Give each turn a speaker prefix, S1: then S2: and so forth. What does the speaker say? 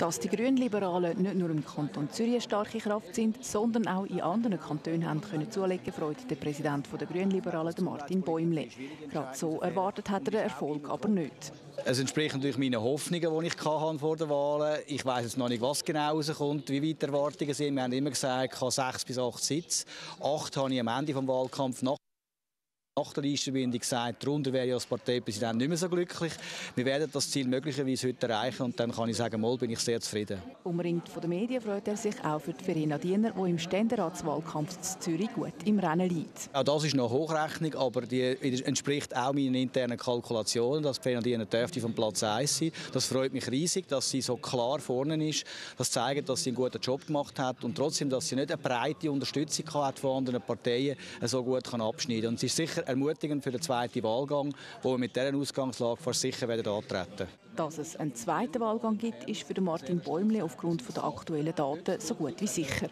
S1: Dass die Grünliberalen nicht nur im Kanton Zürich eine starke Kraft sind, sondern auch in anderen Kantonen haben können zulegen, freut der Präsident der Grünliberalen, Martin Bäumle. Gerade so erwartet hat er den Erfolg aber nicht.
S2: Es entspricht natürlich meinen Hoffnungen, die ich vor der Wahl Ich weiß jetzt noch nicht, was genau rauskommt, wie weit die Erwartungen sind. Wir haben immer gesagt, ich habe sechs bis acht Sitze. Acht habe ich am Ende des Wahlkampfs nach nach der Listenbindung gesagt, darunter wäre ich als Parteipräsident nicht mehr so glücklich. Wir werden das Ziel möglicherweise heute erreichen und dann kann ich sagen, mal bin ich sehr zufrieden.
S1: Umringt von den Medien freut er sich auch für die Verena Diener, die im Ständeratswahlkampf in Zürich gut im Rennen liegt.
S2: Auch das ist noch Hochrechnung, aber die entspricht auch meinen internen Kalkulationen, dass Verena Diener dürfte vom Platz 1 sein. Das freut mich riesig, dass sie so klar vorne ist. Das zeigt, dass sie einen guten Job gemacht hat und trotzdem, dass sie nicht eine breite Unterstützung hat von anderen Parteien, so gut kann abschneiden. Und sie ist sicher ermutigend für den zweiten Wahlgang, wo wir mit dieser Ausgangslage fast sicher werden antreten
S1: Dass es einen zweiten Wahlgang gibt, ist für Martin Bäumle aufgrund der aktuellen Daten so gut wie sicher.